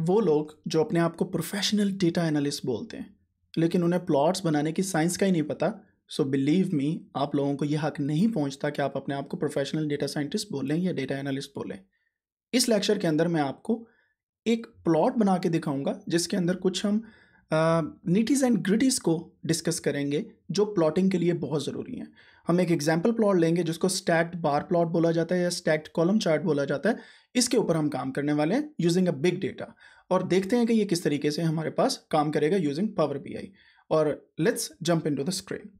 वो लोग जो अपने आप को प्रोफेशनल डेटा एनालिस्ट बोलते हैं। लेकिन उन्हें प्लॉट्स बनाने की साइंस का ही नहीं पता। सो बिलीव मी आप लोगों को यह हक नहीं पहुँचता कि आप अपने आप को प्रोफेशनल डेटा साइंटिस्ट बोलें या डेटा एनालिस्ट बोलें। इस लेक्चर के अंदर मैं आपको एक प्लॉट बना के दिखाऊँगा, जिसके अंदर कुछ हम नीटीज़ एंड ग्रिटीज़ को डिस्कस करेंगे, जो प्लॉटिंग के लिए बहुत ज़रूरी हैं। हम एक एग्ज़ाम्पल प्लॉट लेंगे, जिसको स्टैक्ट बार प्लॉट बोला जाता है या स्टैक्ट कॉलम चार्ट बोला जाता है। इसके ऊपर हम काम करने वाले हैं यूजिंग अ बिग डेटा और देखते हैं कि ये किस तरीके से हमारे पास काम करेगा यूजिंग पावर बीआई और let's jump in to the screen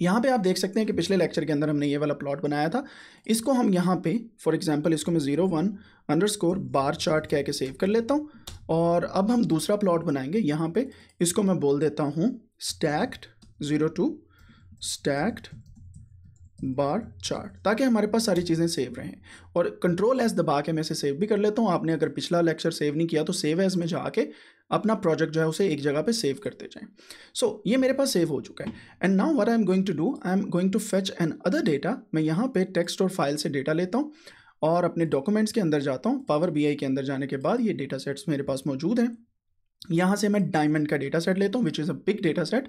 यहाँ पे आप देख सकते हैं कि पिछले लेक्चर के अंदर हमने ये वाला प्लॉट बनाया था। इसको हम यहाँ पे फॉर एग्जांपल इसको मैं zero one underscore bar chart कह के सेव कर लेता हूँ। और अब हम दूसरा प्लॉट बनाएँगे यहाँ पे। इसको मैं बोल देता हूँ stacked zero two stacked bar chart ताकि हमारे पास सारी चीज़ें सेव रहें। और कंट्रोल एज दबा के मैं इसे सेव भी कर लेता हूँ। आपने अगर पिछला लेक्चर सेव नहीं किया तो सेव एज में जाके अपना प्रोजेक्ट जो है उसे एक जगह पे सेव करते जाएँ। सो so, ये मेरे पास सेव हो चुका है। And now what I am going to do I am going to fetch another data मैं यहाँ पे टेक्स्ट और फ़ाइल से डेटा लेता हूँ और अपने डॉक्यूमेंट्स के अंदर जाता हूँ। पावर बीआई के अंदर जाने के बाद ये डेटा सेट्स मेरे पास मौजूद हैं। यहाँ से मैं डायमंड का डेटा सेट लेता हूँ which is a big data set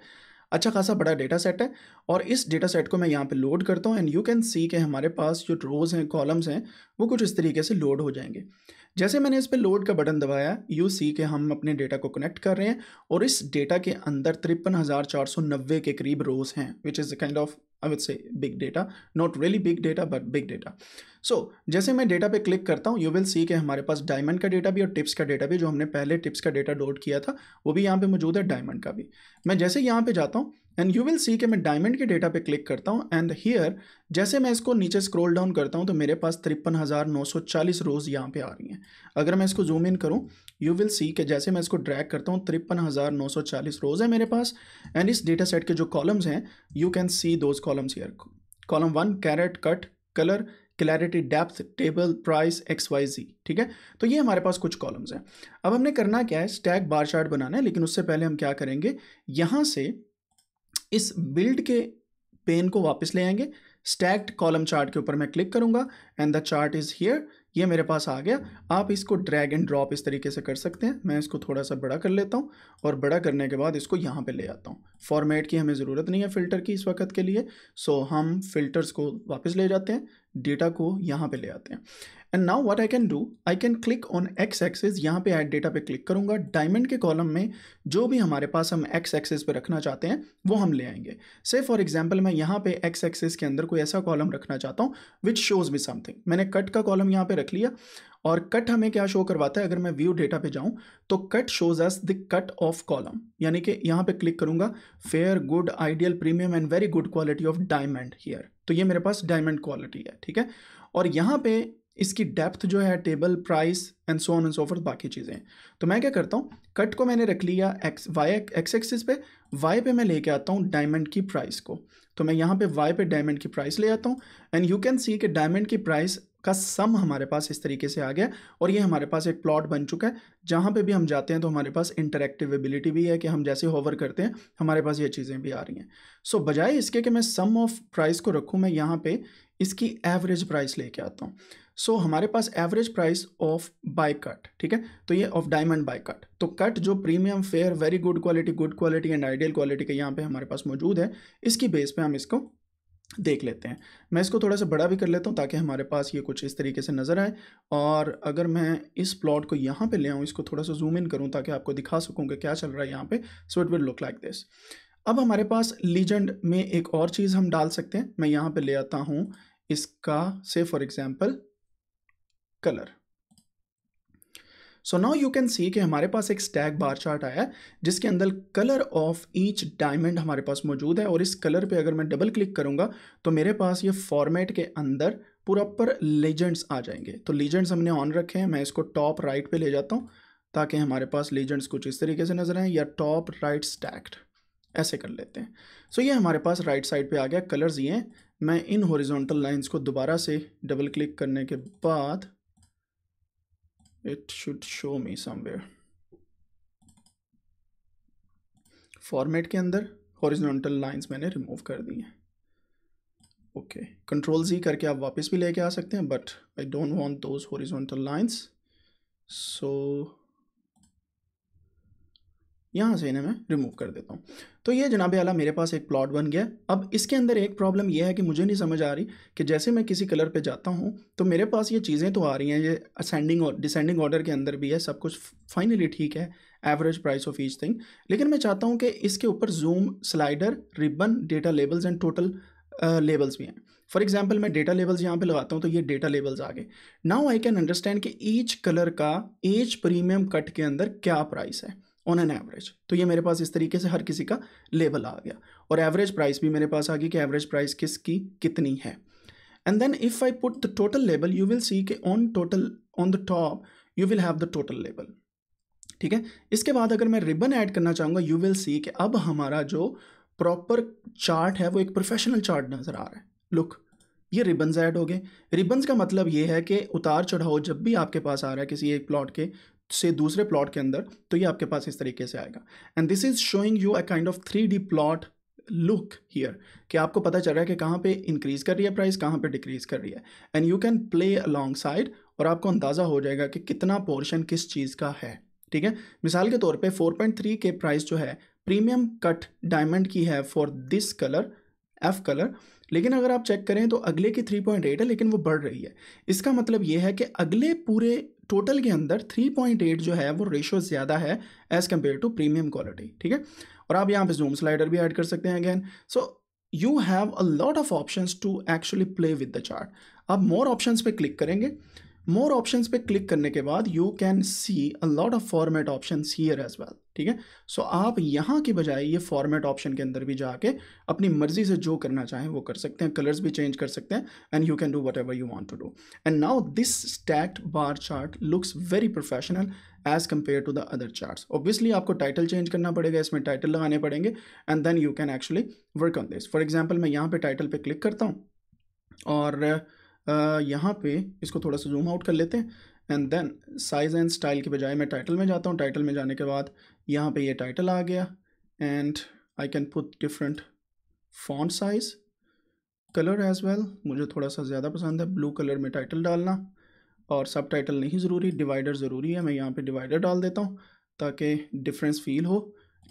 अच्छा खासा बड़ा डेटा सेट है और इस डेटा सेट को मैं यहाँ पे लोड करता हूँ एंड यू कैन सी के हमारे पास जो रोज़ हैं कॉलम्स हैं, वो कुछ इस तरीके से लोड हो जाएँगे। जैसे मैंने इस पर लोड का बटन दबाया यू सी के हम अपने डेटा को कनेक्ट कर रहे हैं और इस डेटा के अंदर तिरपन हज़ार चार सौ नब्बे के करीब रोज़ हैं which is kind of I would say big data not really big data but big data so so, जैसे मैं डेटा पे क्लिक करता हूँ यू विल सी के हमारे पास डायमंड का डेटा भी और टिप्स का डेटा भी जो हमने पहले टिप्स का डेटा लोड किया था वो भी यहाँ पे मौजूद है डायमंड का भी। मैं जैसे यहाँ पे जाता हूँ एंड यू विल सी के मैं डायमंड के डेटा पे क्लिक करता हूँ एंड हियर जैसे मैं इसको नीचे स्क्रॉल डाउन करता हूँ तो मेरे पास तिरपन हज़ार नौ सौ चालीस रोज़ यहाँ पे आ रही हैं। अगर मैं इसको जूम इन करूँ यू विल सी के जैसे मैं इसको ड्रैग करता हूँ तिरपन हज़ार नौ सौ चालीस रोज़ है मेरे पास एंड इस डेटा सेट के जो कॉलम्स हैं you can see those columns here column one carat cut colour clarity depth table price X Y Z ठीक है? तो ये हमारे पास कुछ कॉलम्स हैं। अब हमने करना क्या है? स्टैक बार चार्ट बनाना है, लेकिन उससे पहले हम क्या करेंगे? यहाँ से इस बिल्ड के पेन को वापस ले आएँगे। स्टैक्ड कॉलम चार्ट के ऊपर मैं क्लिक करूँगा and the chart is here ये मेरे पास आ गया। आप इसको ड्रैग एंड ड्रॉप इस तरीके से कर सकते हैं। मैं इसको थोड़ा सा बड़ा कर लेता हूँ और बड़ा करने के बाद इसको यहाँ पे ले आता हूँ। फॉर्मेट की हमें ज़रूरत नहीं है फ़िल्टर की इस वक्त के लिए। सो हम फिल्टर्स को वापस ले जाते हैं। डेटा को यहाँ पे ले आते हैं। And now what I can do I can click on X axis यहाँ पे ऐड डेटा पे क्लिक करूँगा। डायमंड के कॉलम में जो भी हमारे पास हम एक्स एक्सिस पे रखना चाहते हैं, वो हम ले आएँगे। से फॉर एग्ज़ाम्पल मैं यहाँ पे एक्स एक्सिस के अंदर कोई ऐसा कॉलम रखना चाहता हूँ विच शोज़ मी समथिंग मैंने कट का कॉलम यहाँ पे रख लिया और कट हमें क्या शो करवाता है? अगर मैं व्यू डेटा पे जाऊँ तो cut shows us the cut of column यानी कि यहाँ पे क्लिक करूँगा fair good ideal premium and very good quality of diamond here तो ये मेरे पास डायमंड क्वालिटी है, ठीक है? और यहाँ पे इसकी डेप्थ जो है table price and so on and so so far बाकी चीज़ें तो मैं क्या करता हूँ कट को मैंने रख लिया एक्स वाई एक्स एक्सिस पे वाई पे मैं लेके आता हूँ डायमंड की प्राइस को। तो मैं यहाँ पे वाई पे डायमंड की प्राइस ले आता हूँ एंड यू कैन सी कि डायमंड की प्राइस का सम हमारे पास इस तरीके से आ गया और ये हमारे पास एक प्लॉट बन चुका है। जहाँ पे भी हम जाते हैं तो हमारे पास इंटरेक्टिव एबिलिटी भी है कि हम जैसे होवर करते हैं हमारे पास ये चीज़ें भी आ रही हैं। सो so, बजाय इसके कि मैं सम ऑफ़ प्राइस को रखूँ मैं यहाँ पे इसकी एवरेज प्राइस लेके आता हूँ। सो so, हमारे पास average price of by cut ठीक है? तो ये ऑफ़ डायमंड बाय कट तो कट जो premium fair very good quality good quality and ideal quality के यहाँ पे हमारे पास मौजूद है इसकी बेस पे हम इसको देख लेते हैं। मैं इसको थोड़ा सा बड़ा भी कर लेता हूँ ताकि हमारे पास ये कुछ इस तरीके से नज़र आए और अगर मैं इस प्लॉट को यहाँ पे ले आऊँ, इसको थोड़ा सा जूम इन करूँ ताकि आपको दिखा सकूँ कि क्या चल रहा है यहाँ पे so it will look like this अब हमारे पास लीजेंड में एक और चीज़ हम डाल सकते हैं। मैं यहाँ पर ले आता हूँ इसका से for example colour so now you can see कि हमारे पास एक स्टैग बार चार्ट आया है, जिसके अंदर कलर ऑफ़ ईच डायमंड हमारे पास मौजूद है। और इस कलर पे अगर मैं डबल क्लिक करूँगा तो मेरे पास ये फॉर्मेट के अंदर प्रॉपर लेजेंड्स आ जाएँगे। तो लेजेंड्स हमने ऑन रखे हैं। मैं इसको टॉप राइट पे ले जाता हूँ, ताकि हमारे पास लेजेंड्स कुछ इस तरीके से नज़र आए। या टॉप राइट स्टैक्ड ऐसे कर लेते हैं। सो so ये हमारे पास राइट right साइड पे आ गया। कलर्स ये हैं। मैं इन हॉरिजॉन्टल लाइंस को दोबारा से डबल क्लिक करने के बाद it should show me somewhere. Format के अंदर हॉरिजॉन्टल लाइंस मैंने रिमूव कर दी हैं। ओके कंट्रोल जी करके आप वापस भी लेके आ सकते हैं but I don't want those horizontal lines so यहाँ से इन्हें मैं रिमूव कर देता हूँ। तो ये जनाब आला मेरे पास एक प्लॉट बन गया। अब इसके अंदर एक प्रॉब्लम ये है कि मुझे नहीं समझ आ रही कि जैसे मैं किसी कलर पे जाता हूँ तो मेरे पास ये चीज़ें तो आ रही हैं। ये असेंडिंग और डिसेंडिंग ऑर्डर के अंदर भी है, सब कुछ फाइनली ठीक है average price of each thing लेकिन मैं चाहता हूँ कि इसके ऊपर zoom slider ribbon data labels and total labels भी हैं। फॉर एग्ज़ाम्पल मैं डेटा लेवल्स यहाँ पे लगाता हूँ तो ये डेटा लेवल्स आ गए। नाउ आई कैन अंडरस्टैंड कि ईच कलर का एज प्रीमियम कट के अंदर क्या प्राइस है। ऑन एन एवरेज तो ये मेरे पास इस तरीके से हर किसी का लेवल आ गया। और एवरेज प्राइस भी मेरे पास आ गई कि एवरेज प्राइस किसकी, कितनी है। And then if I put the total level you will see के on total on the top you will have the total level ठीक है? इसके बाद अगर मैं रिबन ऐड करना चाहूँगा यू विल सी कि अब हमारा जो प्रॉपर चार्ट है, वो एक प्रोफेशनल चार्ट नज़र आ रहा है। लुक ये रिबन्स ऐड हो गए। रिबन्स का मतलब ये है कि उतार चढ़ाव जब भी आपके पास आ रहा है किसी एक प्लॉट के से दूसरे प्लॉट के अंदर तो ये आपके पास इस तरीके से आएगा। And this is showing you a kind of three D plot look here कि आपको पता चल रहा है कि कहाँ पे इंक्रीज कर रही है प्राइस कहाँ पे डिक्रीज कर रही है। And you can play alongside और आपको अंदाज़ा हो जाएगा कि कितना पोर्शन किस चीज़ का है, ठीक है? मिसाल के तौर पे 4.3 के प्राइस जो है प्रीमियम कट डायमंड की है for this colour F colour लेकिन अगर आप चेक करें तो अगले की 3.8 है, लेकिन वो बढ़ रही है। इसका मतलब ये है कि अगले पूरे टोटल के अंदर 3.8 जो है, वो रेशो ज़्यादा है as compare to premium quality ठीक है? और आप यहाँ पे जूम स्लाइडर भी ऐड कर सकते हैं again so you have a lot of option to actually play with the chart आप मोर ऑप्शन पे क्लिक करेंगे। मोर ऑप्शंस पे क्लिक करने के बाद you can see a lot of format option here as well ठीक है? सो आप यहाँ के बजाय ये फॉर्मेट ऑप्शन के अंदर भी जाके अपनी मर्ज़ी से जो करना चाहें वो कर सकते हैं कलर्स भी चेंज कर सकते हैं and you can do whatever you want to do and now this stacked bar chart looks very professional as compare to the other charts obviously आपको टाइटल चेंज करना पड़ेगा, इसमें टाइटल लगाने पड़ेंगे and then you can actually work on this for example मैं यहाँ पे title पे क्लिक करता हूँ, और यहाँ पे इसको थोड़ा सा जूम आउट कर लेते हैं and then size and style के बजाय मैं टाइटल में जाता हूँ। टाइटल में जाने के बाद यहाँ पे ये टाइटल आ गया। And I can put different font size colour as well मुझे थोड़ा सा ज़्यादा पसंद है। ब्लू कलर में टाइटल डालना। और सब टाइटल नहीं ज़रूरी। डिवाइडर ज़रूरी है। मैं यहाँ पे डिवाइडर डाल देता हूँ ताकि डिफरेंस फील हो।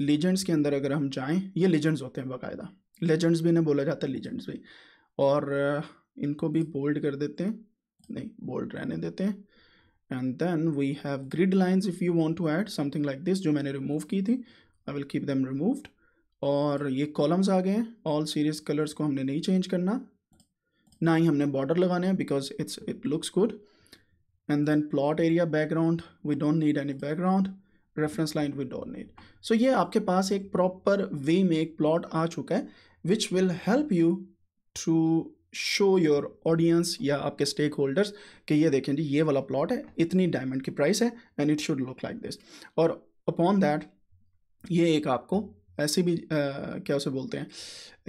लीजेंड्स के अंदर अगर हम जाएँ, ये लीजेंड्स होते हैं बाकायदा। लेजेंड्स भी ना बोला जाता है लीजेंड्स भी। और इनको भी बोल्ड कर देते हैं। नहीं बोल्ड रहने देते हैं। And then we have grid lines if you want to add something like this जो मैंने रिमूव की थी I will keep them removed और ये कॉलम्स आ गए हैं ऑल सीरीज़ कलर्स को हमने नहीं चेंज करना। ना ही हमने बॉर्डर लगाने हैं because it's it looks good and then plot area background we don't need any background reference line we don't need so ये आपके पास एक प्रॉपर वे में एक प्लॉट आ चुका है which will help you to show your audience या आपके स्टेक होल्डर्स कि ये देखें जी ये वाला प्लॉट है इतनी डायमंड की प्राइस है and it should look like this और अपॉन दैट ये एक आपको ऐसी भी आ, क्या उसे बोलते हैं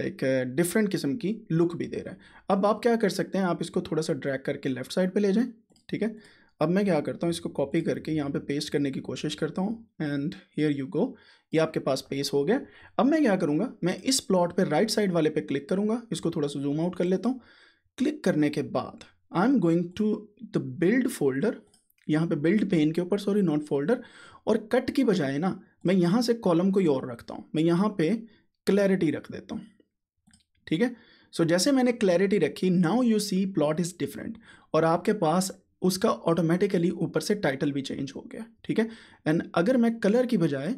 एक डिफरेंट किस्म की लुक भी दे रहा है। अब आप क्या कर सकते हैं आप इसको थोड़ा सा ड्रैग करके लेफ़्ट साइड पे ले जाएँ ठीक है? अब मैं क्या करता हूँ इसको कॉपी करके यहाँ पे पेस्ट करने की कोशिश करता हूँ एंड हेयर यू गो ये आपके पास पेस हो गया। अब मैं क्या करूँगा मैं इस प्लॉट पे राइट साइड वाले पे क्लिक करूँगा इसको थोड़ा सा जूम आउट कर लेता हूँ। क्लिक करने के बाद I am going to the build folder यहाँ पे बिल्ड पेन के ऊपर सॉरी नॉट फोल्डर और कट की बजाय ना मैं यहाँ से कॉलम कोई और रखता हूँ मैं यहाँ पे क्लैरिटी रख देता हूँ। ठीक है? सो so, जैसे मैंने क्लैरिटी रखी now you see plot is different और आपके पास उसका ऑटोमेटिकली ऊपर से टाइटल भी चेंज हो गया ठीक है? एंड अगर मैं कलर की बजाय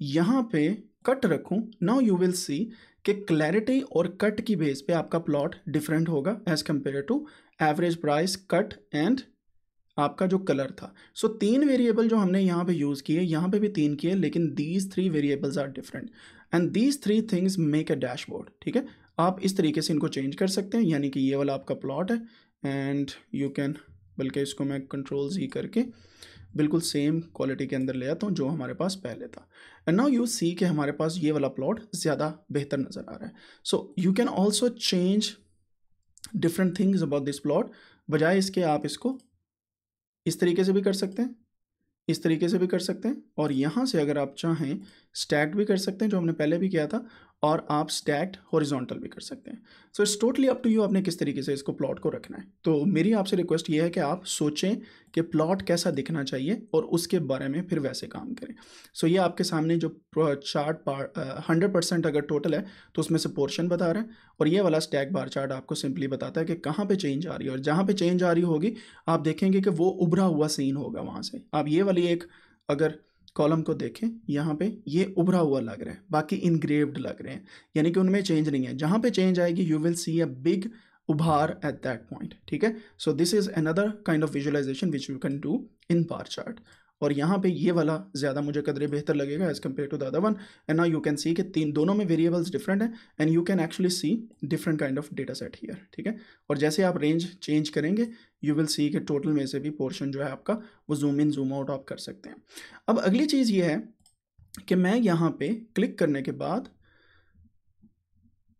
यहाँ पे कट रखूँ नाउ यू विल सी कि क्लैरिटी और कट की बेस पे आपका प्लॉट डिफरेंट होगा as compare to average price cut and आपका जो कलर था। सो so, तीन वेरिएबल जो हमने यहाँ पे यूज़ किए यहाँ पे भी तीन किए लेकिन these three variables are different and these three things make a dashboard ठीक है? आप इस तरीके से इनको चेंज कर सकते हैं यानी कि ये वाला आपका प्लॉट है एंड यू कैन बल्कि इसको मैं कंट्रोल जी करके बिल्कुल सेम क्वालिटी के अंदर ले आता हूँ, जो हमारे पास पहले था। एंड नाउ यू सी कि हमारे पास ये वाला प्लॉट ज़्यादा बेहतर नज़र आ रहा है। So you can also change different things about this plot बजाय इसके आप इसको इस तरीके से भी कर सकते हैं, इस तरीके से भी कर सकते हैं। और यहाँ से अगर आप चाहें स्टैक भी कर सकते हैं, जो हमने पहले भी किया था और आप स्टैक्ड हॉरिजॉन्टल भी कर सकते हैं। So it's totally up to you आपने किस तरीके से इसको प्लॉट को रखना है। तो मेरी आपसे रिक्वेस्ट ये है कि आप सोचें कि प्लॉट कैसा दिखना चाहिए और उसके बारे में फिर वैसे काम करें। सो so, ये आपके सामने जो चार्ट हंड्रेड परसेंट अगर टोटल है तो उसमें से पोर्शन बता रहा है और ये वाला स्टैक बार चार्ट आपको सिंपली बताता है कि कहाँ पर चेंज आ रही है और जहाँ पर चेंज आ रही होगी, आप देखेंगे कि वो उभरा हुआ सीन होगा वहाँ से। आप ये वाली एक अगर कॉलम को देखें, यहाँ पे ये उभरा हुआ लग रहा है, बाकी इनग्रेव्ड लग रहे हैं। यानी कि उनमें चेंज नहीं है। जहाँ पे चेंज आएगी you will see a big उभार एट दैट पॉइंट ठीक है? So this is another kind of visualisation which you can do in bar chart और यहाँ पे ये वाला ज़्यादा मुझे कदरे बेहतर लगेगा as compare to the other one and now you can see कि तीन दोनों में वेरिएबल्स डिफरेंट हैं and you can actually see different kind of data set here ठीक है? और जैसे आप रेंज चेंज करेंगे यू विल सी कि टोटल में से भी पोर्शन जो है आपका, वो जूम इन जूम आउट आप कर सकते हैं। अब अगली चीज़ ये है कि मैं यहाँ पे क्लिक करने के बाद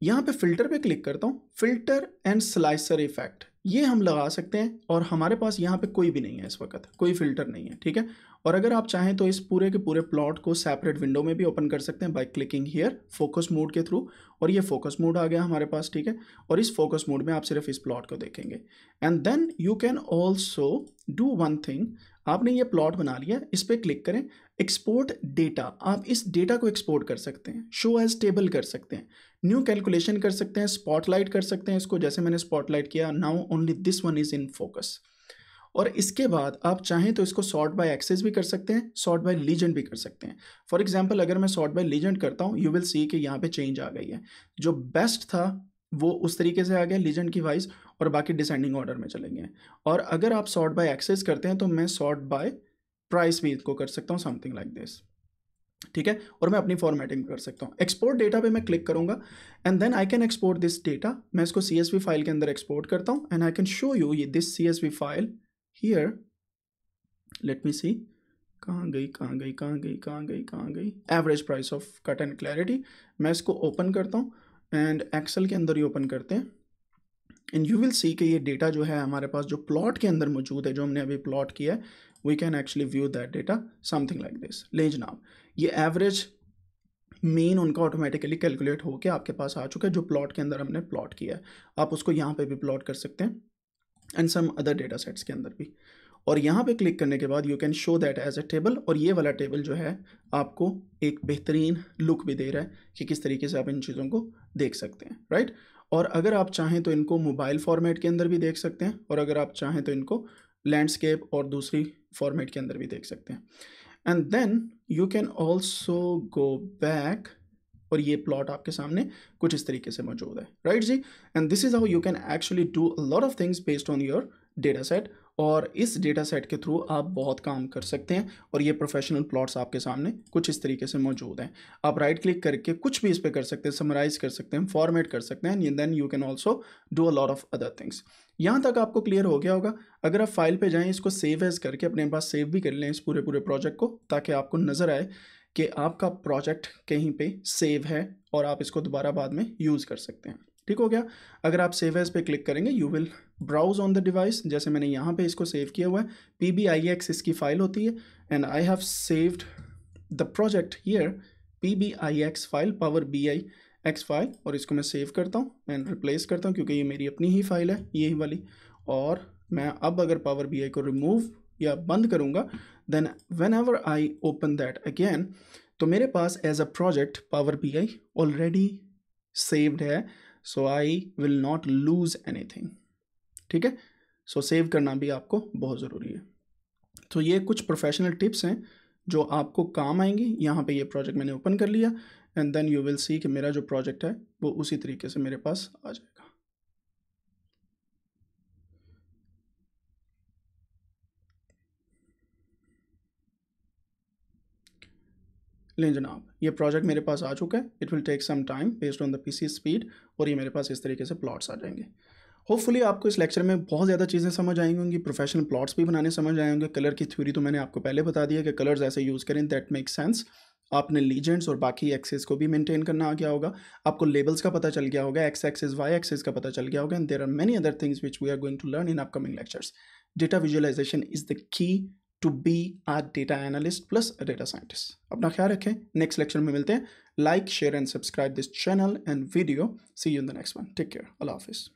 यहाँ पे फ़िल्टर पे क्लिक करता हूँ फ़िल्टर एंड स्लाइसर इफ़ेक्ट ये हम लगा सकते हैं और हमारे पास यहाँ पे कोई भी नहीं है इस वक्त, कोई फ़िल्टर नहीं है, ठीक है? और अगर आप चाहें तो इस पूरे के पूरे प्लॉट को सेपरेट विंडो में भी ओपन कर सकते हैं by clicking here focus mode के थ्रू और ये फोकस मोड आ गया हमारे पास, ठीक है? और इस फोकस मोड में आप सिर्फ़ इस प्लॉट को देखेंगे। And then you can also do one thing आपने ये प्लॉट बना लिया, इस पर क्लिक करें एक्सपोर्ट डेटा आप इस डेटा को एक्सपोर्ट कर सकते हैं शो एज टेबल कर सकते हैं न्यू कैलकुलेशन कर सकते हैं स्पॉटलाइट कर सकते हैं इसको, जैसे मैंने स्पॉटलाइट किया now only this one is in focus और इसके बाद आप चाहें तो इसको सॉर्ट बाय एक्सेस भी कर सकते हैं सॉर्ट बाय लीजेंड भी कर सकते हैं। फॉर एग्जांपल अगर मैं सॉर्ट बाय लीजेंड करता हूँ यू विल सी कि यहाँ पे चेंज आ गई है। जो बेस्ट था, वो उस तरीके से आ गया लीजेंड की वाइज और बाकी डिसेंडिंग ऑर्डर में चलेंगे और अगर आप सॉर्ट बाय एक्सेस करते हैं तो मैं सॉर्ट बाय प्राइस भी इसको कर सकता हूँ समथिंग लाइक दिस ठीक है? और मैं अपनी फॉर्मेटिंग कर सकता हूँ। एक्सपोर्ट डेटा पे मैं क्लिक करूँगा and then I can export this data मैं इसको सी फ़ाइल के अंदर एक्सपोर्ट करता हूँ and I can show you ये this C file here let me see कहाँ गई कहाँ गई कहाँ गई कहाँ गई कहाँ गई? Average price of cut and clarity मैं इसको ओपन करता हूँ एंड एक्सेल के अंदर ही ओपन करते हैं। एंड यू विल सी कि ये डेटा जो है हमारे पास जो प्लॉट के अंदर मौजूद है, जो हमने अभी प्लॉट किया है we can actually view that data something like this लेज नाम। ये एवरेज मेन उनका ऑटोमेटिकली कैलकुलेट होकर आपके पास आ चुका है, जो प्लॉट के अंदर हमने प्लॉट किया है। आप उसको यहाँ पे भी प्लॉट कर सकते हैं and some other data sets के अंदर भी। और यहाँ पे क्लिक करने के बाद you can show that as a table और ये वाला टेबल जो है, आपको एक बेहतरीन लुक भी दे रहा है कि किस तरीके से आप इन चीज़ों को देख सकते हैं राइट और अगर आप चाहें तो इनको मोबाइल फॉर्मेट के अंदर भी देख सकते हैं, और अगर आप चाहें तो इनको लैंडस्केप और दूसरी फॉर्मेट के अंदर भी देख सकते हैं। And then you can also go back और ये प्लॉट आपके सामने कुछ इस तरीके से मौजूद है। Right ji? And this is how you can actually do lot of things based on your data set और इस डेटा सेट के थ्रू आप बहुत काम कर सकते हैं और ये प्रोफेशनल प्लॉट्स आपके सामने कुछ इस तरीके से मौजूद हैं। आप राइट क्लिक करके कुछ भी इस पर कर सकते हैं समराइज कर सकते हैं फॉर्मेट कर सकते हैं then you can also do a lot of other things यहाँ तक आपको क्लियर हो गया होगा, अगर आप फ़ाइल पे जाएँ, इसको सेव एज करके अपने पास सेव भी कर लें इस पूरे पूरे प्रोजेक्ट को, ताकि आपको नज़र आए कि आपका प्रोजेक्ट कहीं पे सेव है और आप इसको दोबारा बाद में यूज़ कर सकते हैं। ठीक हो गया। अगर आप सेव एज पे क्लिक करेंगे you will browse on the device जैसे मैंने यहाँ पे इसको सेव किया हुआ है पी बी आई एक्स इसकी फ़ाइल होती है and I have saved the project here P B I X file power B I X file और इसको मैं सेव करता हूँ एंड रिप्लेस करता हूँ, क्योंकि ये मेरी अपनी ही फ़ाइल है, यही वाली। और मैं अब अगर पावर बी आई को रिमूव या बंद करूँगा then whenever I open that again तो मेरे पास as a project power B I already saved है। So I will not lose anything ठीक है? सो so, सेव करना भी आपको बहुत ज़रूरी है। तो ये कुछ प्रोफेशनल टिप्स हैं जो आपको काम आएँगी। यहाँ पे ये प्रोजेक्ट मैंने ओपन कर लिया and then you will see कि मेरा जो प्रोजेक्ट है वो उसी तरीके से मेरे पास आ जाएगा। लें जनाब। ये प्रोजेक्ट मेरे पास आ चुका है। It will take some time based on the PC speed और ये मेरे पास इस तरीके से प्लॉट्स आ जाएँगे। होपफुली आपको इस लेक्चर में बहुत ज़्यादा चीज़ें समझ आएँगी होंगी। प्रोफेशनल प्लॉट्स भी बनाने समझ आए होंगे। कलर की थ्योरी तो मैंने आपको पहले बता दिया कि कलर्स ऐसे यूज़ करें दैट मेक सेंस आपने लीजेंड्स और बाकी एक्सेस को भी मेंटेन करना आ गया होगा। आपको लेबल्स का पता चल गया होगा एक्स एक्सेस वाई एक्सेस का पता चल गया होगा। And there are many other things which we are going to learn in upcoming lectures data visualisation is the key to be a data analyst plus data scientist अपना ख्याल रखें। Next lecture में मिलते हैं। Like share and subscribe this channel and video see you in the next one take care अल्लाह हाफिज़